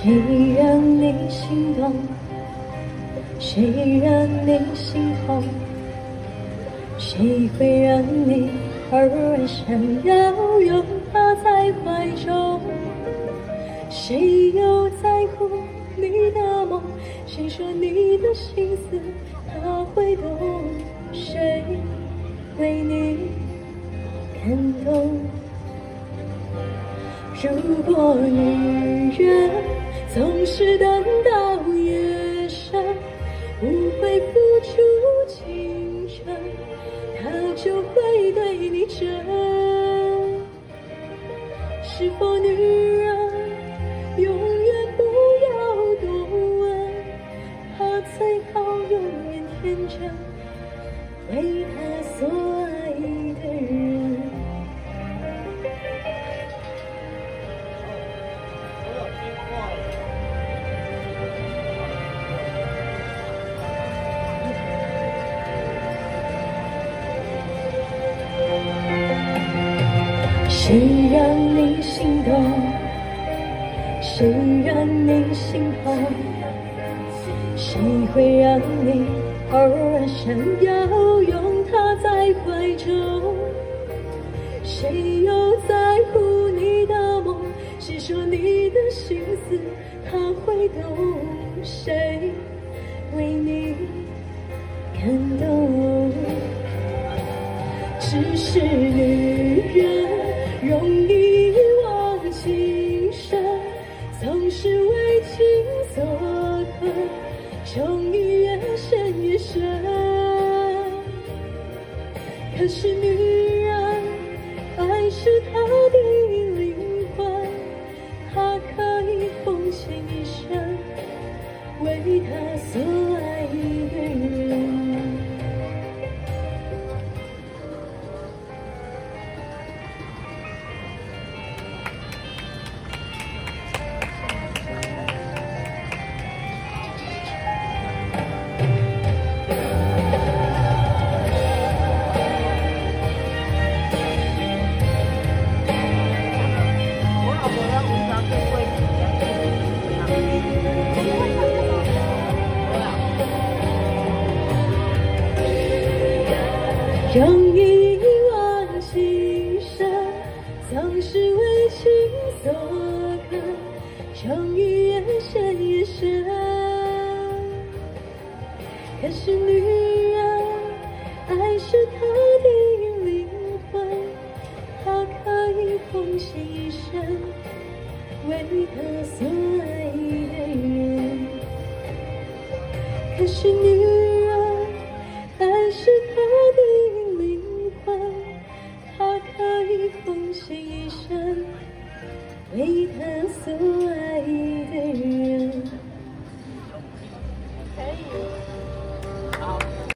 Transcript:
谁让你心动？谁让你心痛？谁会让你偶尔想要拥他在怀中？谁又在乎你的梦？谁说你的心思他会懂？谁为你感动？如果你是等到夜深，不会付出青春，他就会对你真。是否女人永远不要多问，他最好永远天真，为他所爱的人。谁让你心动？谁让你心痛？谁会让你偶尔想要拥他在怀中？谁又在乎你的梦？谁说你的心思他会懂？谁为你感动？只是女人容易一往情深，总是为情所困，情意越陷越深。可是女人，爱是她的灵魂，她可以奉献一生，为她所容易一往情深，总是为情所困，情意越陷越深。可是女人，爱是她的灵魂，她可以奉献一生，为他所爱的人。可是女儿还是他的灵魂，他可以奉献一生，为他所